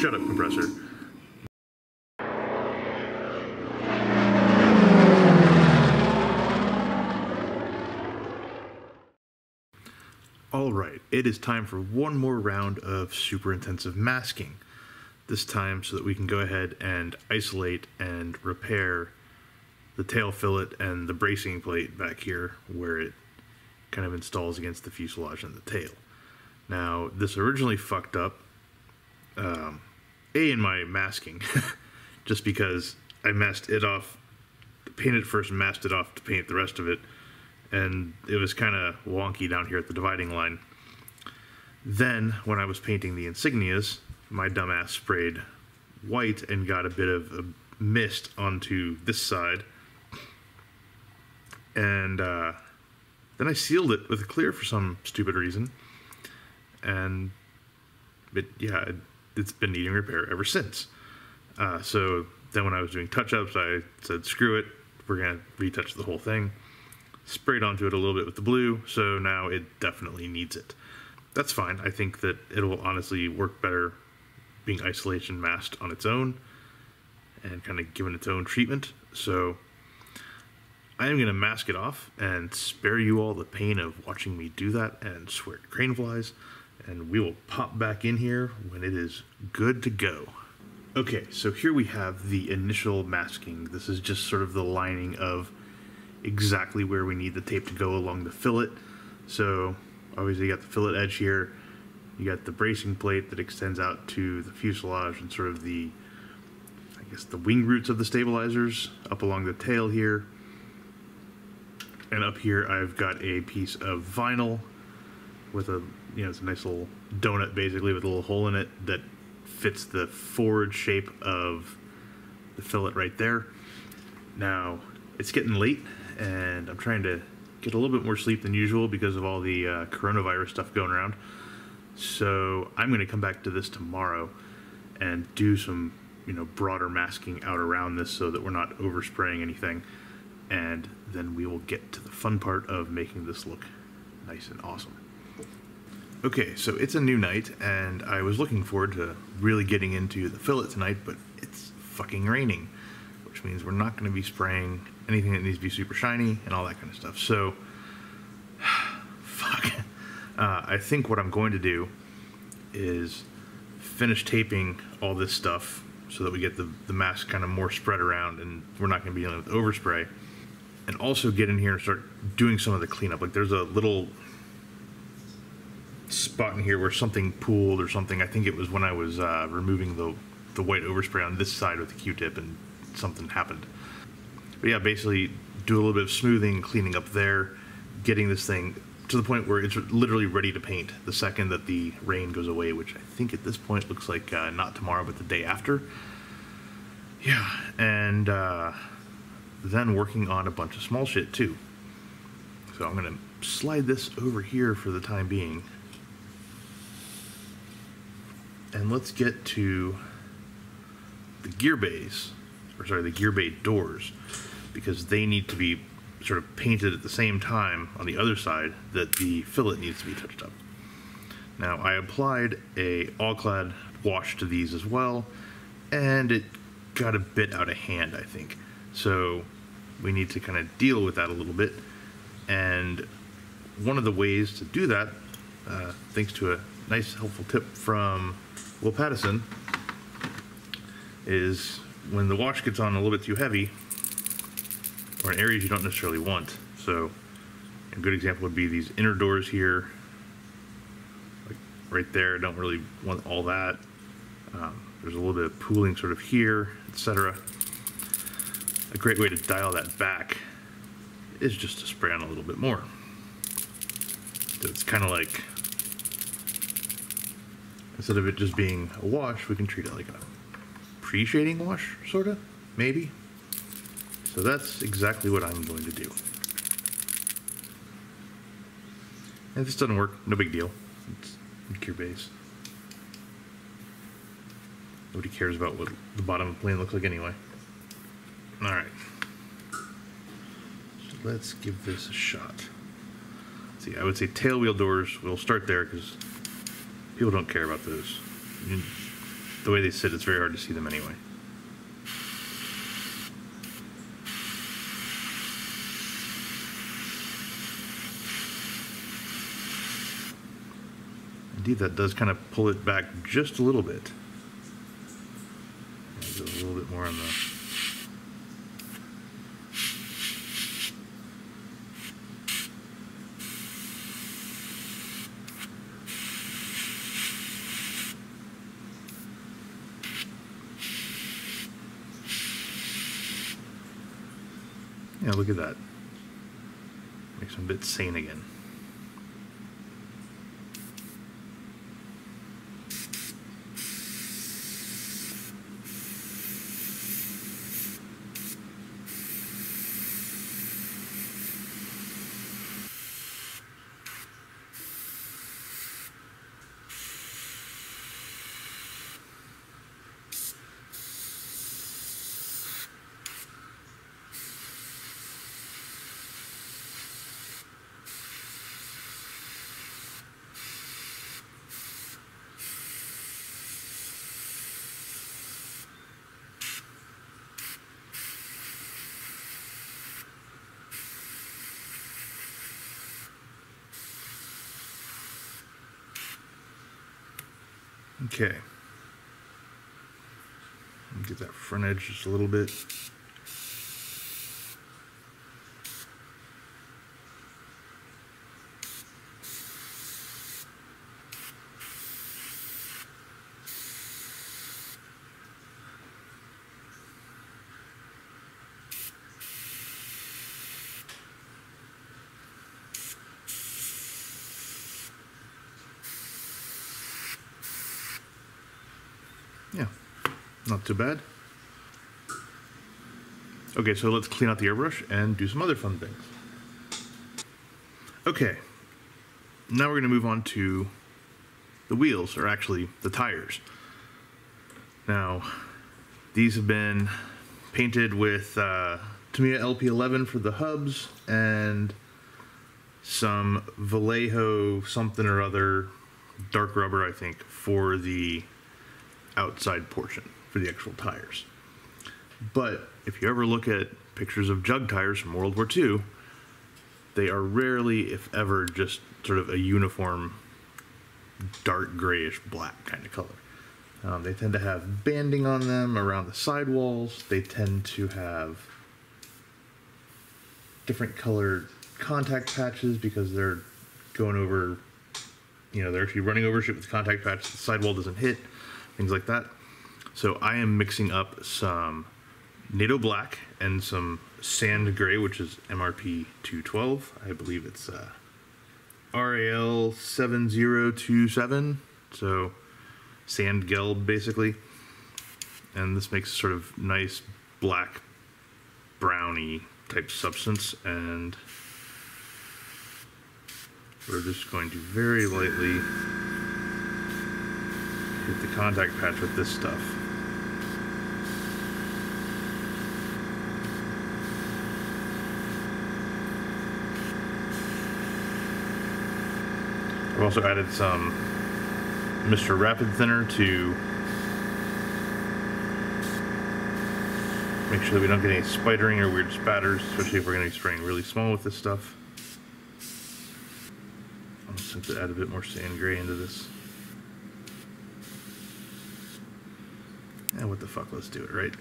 Shut up, compressor. All right, it is time for one more round of super intensive masking. This time so that we can go ahead and isolate and repair the tail fillet and the bracing plate back here where it kind of installs against the fuselage and the tail. Now, this originally fucked up, um, A, in my masking, just because I messed it off, painted first, masked it off to paint the rest of it, and it was kind of wonky down here at the dividing line. Then, when I was painting the insignias, my dumbass sprayed white and got a bit of a mist onto this side. And uh, then I sealed it with a clear for some stupid reason. And it, yeah, it's been needing repair ever since. Uh, so then when I was doing touch ups, I said, screw it, we're going to retouch the whole thing sprayed onto it a little bit with the blue, so now it definitely needs it. That's fine. I think that it'll honestly work better being isolation masked on its own and kind of given its own treatment. So I am going to mask it off and spare you all the pain of watching me do that and swear crane flies. And we will pop back in here when it is good to go. Okay, so here we have the initial masking. This is just sort of the lining of exactly where we need the tape to go along the fillet. So obviously you got the fillet edge here, you got the bracing plate that extends out to the fuselage and sort of the, I guess the wing roots of the stabilizers up along the tail here. And up here I've got a piece of vinyl with a, you know, it's a nice little donut basically with a little hole in it that fits the forward shape of the fillet right there. Now, it's getting late and I'm trying to get a little bit more sleep than usual because of all the uh, coronavirus stuff going around. So I'm going to come back to this tomorrow and do some, you know, broader masking out around this so that we're not overspraying anything. And then we will get to the fun part of making this look nice and awesome. Okay, so it's a new night, and I was looking forward to really getting into the fillet tonight, but it's fucking raining, which means we're not going to be spraying anything that needs to be super shiny and all that kind of stuff. So, fuck. Uh, I think what I'm going to do is finish taping all this stuff so that we get the, the mask kind of more spread around and we're not going to be dealing with overspray. And also get in here and start doing some of the cleanup. Like there's a little spot in here where something pooled or something. I think it was when I was uh, removing the, the white overspray on this side with the Q-tip and something happened. But yeah, basically do a little bit of smoothing, cleaning up there, getting this thing to the point where it's literally ready to paint the second that the rain goes away, which I think at this point looks like uh, not tomorrow, but the day after. Yeah, and uh, then working on a bunch of small shit too. So I'm gonna slide this over here for the time being. And let's get to the gear bays, or sorry, the gear bay doors because they need to be sort of painted at the same time on the other side that the fillet needs to be touched up. Now I applied a All-Clad wash to these as well, and it got a bit out of hand, I think. So we need to kind of deal with that a little bit. And one of the ways to do that, uh, thanks to a nice helpful tip from Will Pattison, is when the wash gets on a little bit too heavy, or in areas you don't necessarily want. So a good example would be these inner doors here, like right there. Don't really want all that. Um, there's a little bit of pooling sort of here, etc. A great way to dial that back is just to spray on a little bit more. So it's kind of like, instead of it just being a wash, we can treat it like a pre-shading wash, sort of, maybe. So that's exactly what I'm going to do. If this doesn't work, no big deal. It's gear bays. Nobody cares about what the bottom of the plane looks like anyway. Alright. So let's give this a shot. see, I would say tail wheel doors, we'll start there because people don't care about those. the way they sit, it's very hard to see them anyway. Indeed, that does kind of pull it back just a little bit. A little bit more on the look at that. Makes him a bit sane again. Okay. Get that front edge just a little bit. Yeah, not too bad. Okay, so let's clean out the airbrush and do some other fun things. Okay, now we're going to move on to the wheels, or actually the tires. Now, these have been painted with uh, Tamiya LP11 for the hubs and some Vallejo something or other dark rubber, I think, for the outside portion for the actual tires. But if you ever look at pictures of jug tires from World War II, they are rarely, if ever, just sort of a uniform dark grayish black kind of color. Um, they tend to have banding on them around the sidewalls. They tend to have different colored contact patches because they're going over, you know, they're actually running over shit with contact patches. The sidewall doesn't hit, things like that. So I am mixing up some NATO black and some sand gray, which is MRP 212. I believe it's uh, RAL 7027. So sand geld basically. And this makes a sort of nice black browny type substance and we're just going to very lightly hit the contact patch with this stuff. Also added some Mr. Rapid Thinner to make sure that we don't get any spidering or weird spatters, especially if we're going to be spraying really small with this stuff. I'll to add a bit more sand gray into this. And what the fuck, let's do it, right?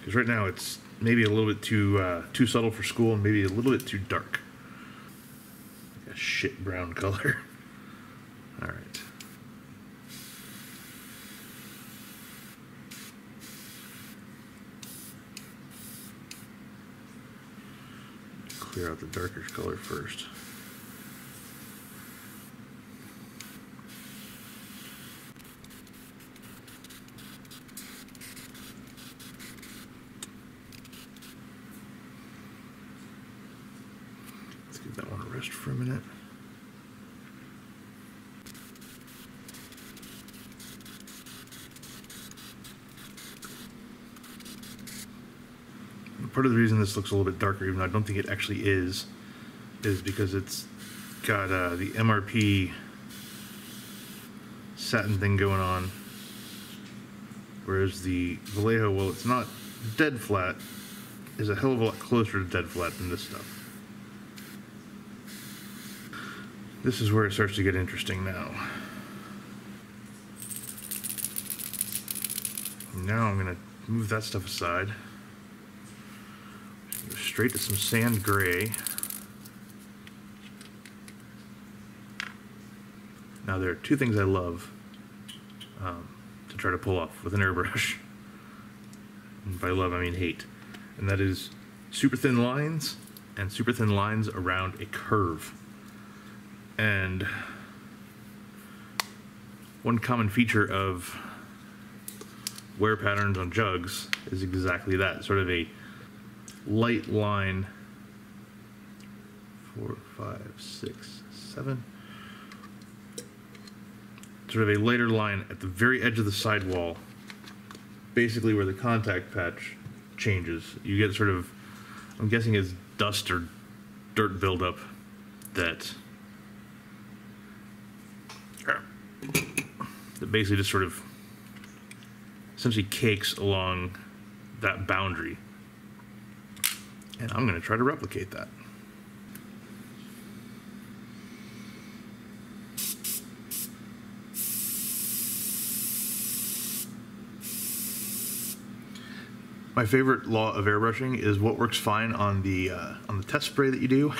Because right now it's maybe a little bit too uh, too subtle for school and maybe a little bit too dark. Shit brown color. All right. Clear out the darker color first. Let's give that one a rest for a minute. Part of the reason this looks a little bit darker, even though I don't think it actually is, is because it's got uh, the MRP satin thing going on Whereas the Vallejo, well, it's not dead flat, is a hell of a lot closer to dead flat than this stuff. This is where it starts to get interesting now. Now I'm to move that stuff aside. Straight to some sand gray. Now there are two things I love um, to try to pull off with an airbrush. And by love I mean hate. And that is super thin lines and super thin lines around a curve. And one common feature of wear patterns on jugs is exactly that sort of a light line four, five, six, seven. Sort of a lighter line at the very edge of the sidewall, basically where the contact patch changes. You get sort of, I'm guessing it's dust or dirt buildup that that basically just sort of essentially cakes along that boundary. And I'm going to try to replicate that. My favorite law of airbrushing is what works fine on the uh, on the test spray that you do,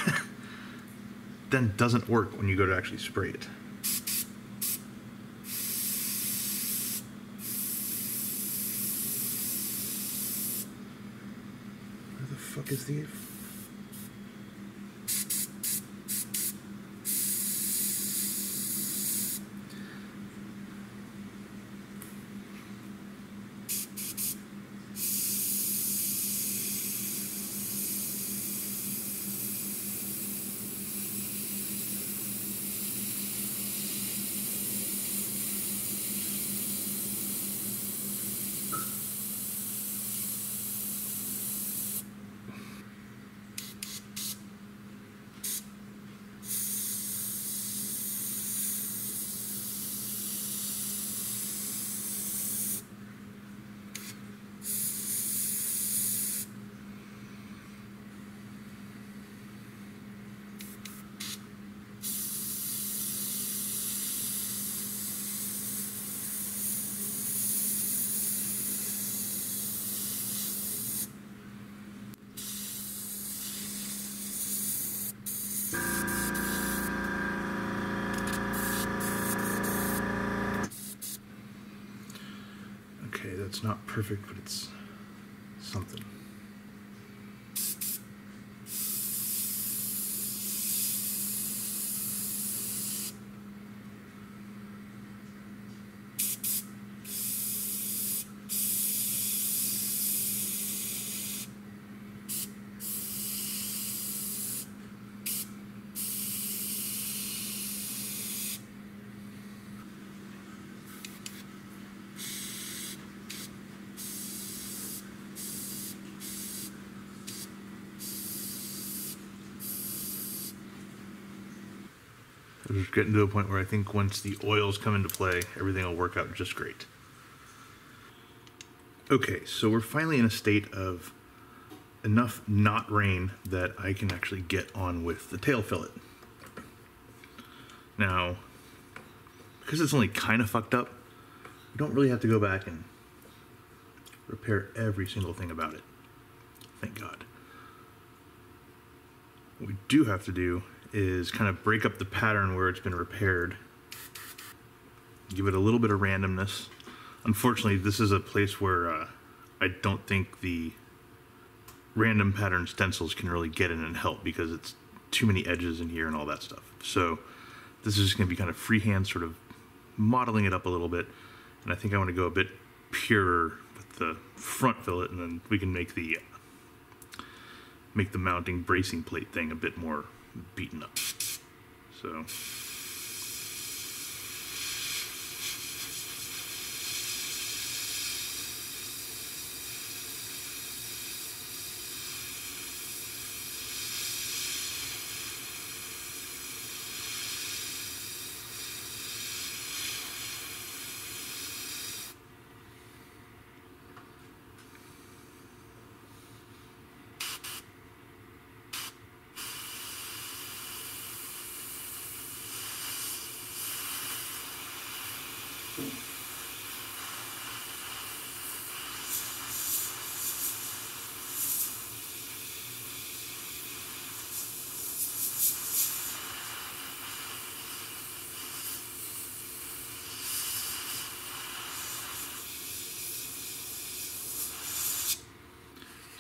then doesn't work when you go to actually spray it. Where the fuck is the Okay, that's not perfect, but it's something. We're getting to a point where I think once the oils come into play, everything will work out just great. Okay, so we're finally in a state of enough not rain that I can actually get on with the tail fillet. Now, because it's only kind of fucked up, we don't really have to go back and repair every single thing about it. Thank God. What we do have to do is kind of break up the pattern where it's been repaired. Give it a little bit of randomness. Unfortunately, this is a place where uh, I don't think the random pattern stencils can really get in and help because it's too many edges in here and all that stuff. So this is just going to be kind of freehand sort of modeling it up a little bit. And I think I want to go a bit purer with the front fillet and then we can make the make the mounting bracing plate thing a bit more beaten up. So.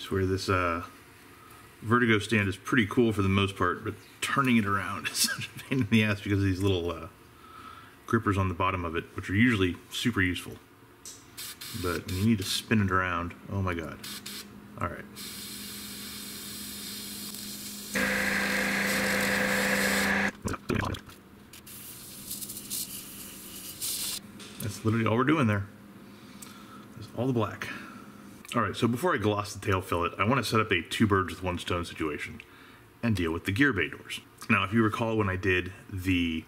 Swear this uh, vertigo stand is pretty cool for the most part, but turning it around is such a pain in the ass because of these little uh, grippers on the bottom of it, which are usually super useful. But when you need to spin it around, oh my god. All right. That's literally all we're doing there. That's all the black. All right, so before I gloss the tail fillet, I want to set up a two birds with one stone situation and deal with the gear bay doors. Now, if you recall when I did the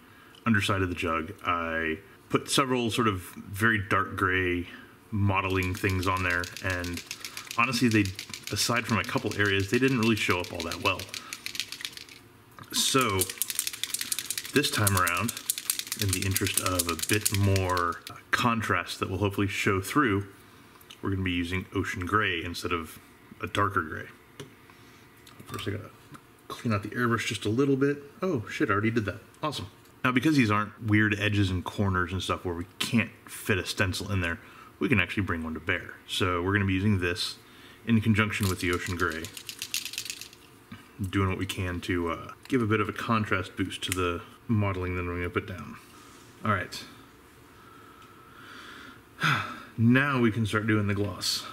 underside of the jug, I put several sort of very dark gray modeling things on there, and honestly, they, aside from a couple areas, they didn't really show up all that well. So, this time around, in the interest of a bit more contrast that will hopefully show through, we're going to be using ocean gray instead of a darker gray. First I gotta clean out the airbrush just a little bit. Oh shit, I already did that. Awesome. Now because these aren't weird edges and corners and stuff where we can't fit a stencil in there, we can actually bring one to bear. So we're going to be using this in conjunction with the ocean gray. Doing what we can to uh, give a bit of a contrast boost to the modeling that going to put down. All right. Now we can start doing the gloss.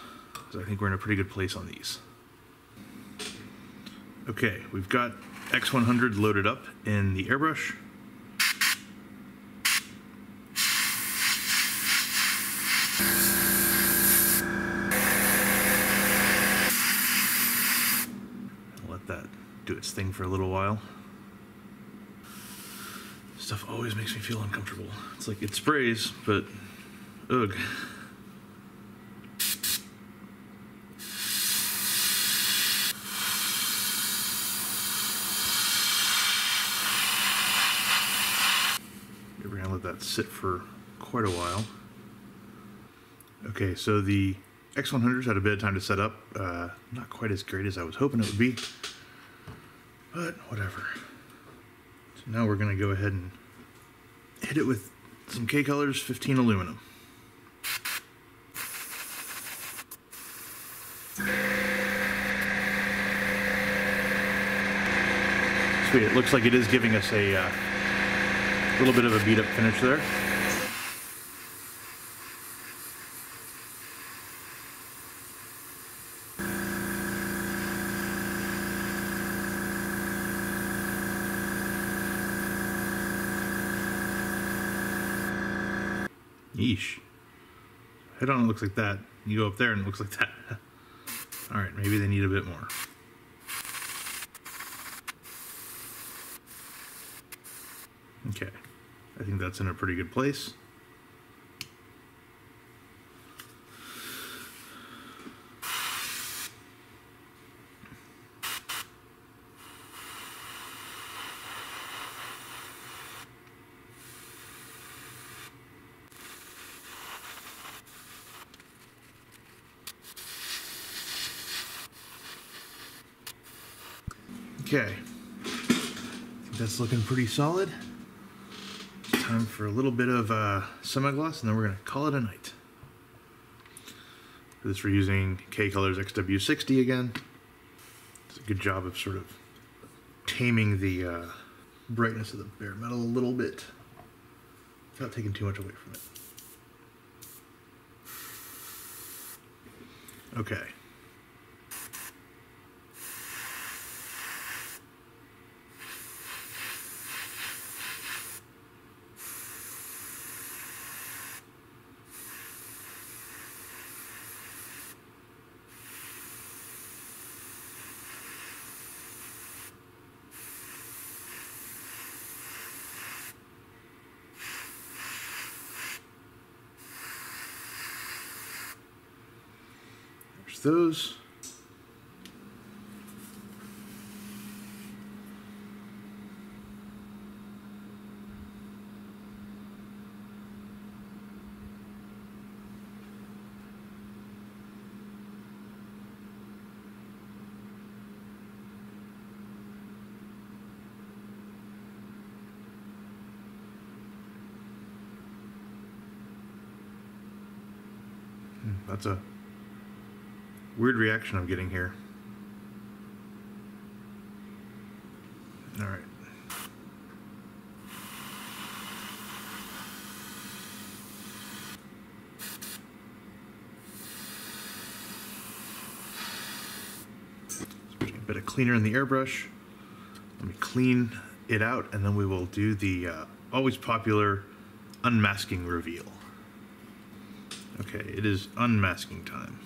So I think we're in a pretty good place on these. Okay, we've got X100 loaded up in the airbrush. Let that do its thing for a little while. Stuff always makes me feel uncomfortable. It's like it sprays, but ugh. We're gonna let that sit for quite a while. Okay, so the X100's had a bit of time to set up. Uh, not quite as great as I was hoping it would be, but whatever. So now we're gonna go ahead and hit it with some K Colors 15 aluminum. Sweet, it looks like it is giving us a uh, little bit of a beat up finish there. Yeesh. Head on looks like that. You go up there and it looks like that. All right, maybe they need a bit more. Okay, I think that's in a pretty good place. Okay, that's looking pretty solid. Time for a little bit of uh, semi-gloss and then we're gonna call it a night. This we're using K Colors XW60 again. It's a good job of sort of taming the uh, brightness of the bare metal a little bit without taking too much away from it. Okay. those. Hmm, that's a weird reaction I'm getting here. All right. a bit of cleaner in the airbrush. Let me clean it out, and then we will do the uh, always popular unmasking reveal. Okay, it is unmasking time.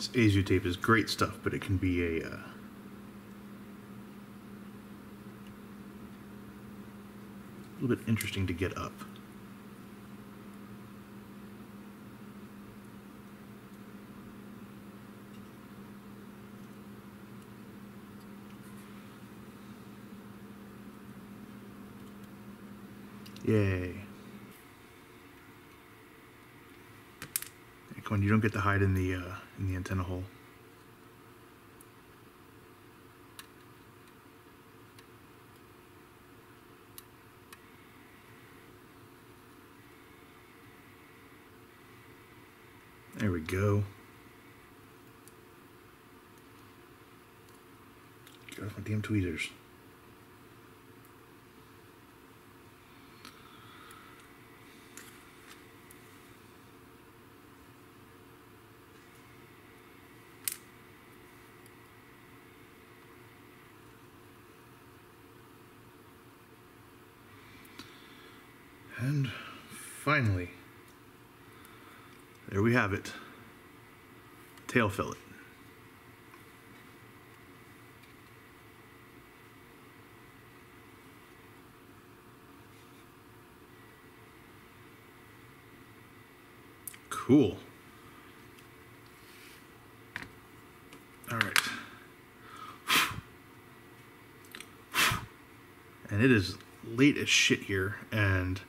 This Aizu tape is great stuff, but it can be a uh, a little bit interesting to get up. Yay. Come on, you don't get to hide in the uh, in the antenna hole. There we go. Get off my damn tweezers. And finally, there we have it. Tail fillet. Cool. All right. And it is late as shit here, and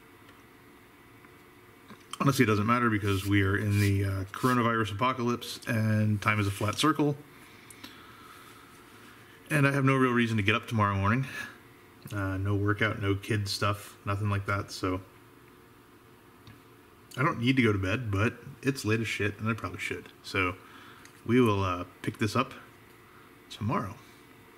honestly, it doesn't matter because we are in the uh, coronavirus apocalypse and time is a flat circle. And I have no real reason to get up tomorrow morning. Uh, no workout, no kid stuff, nothing like that. So I don't need to go to bed, but it's late as shit and I probably should. So we will uh, pick this up tomorrow.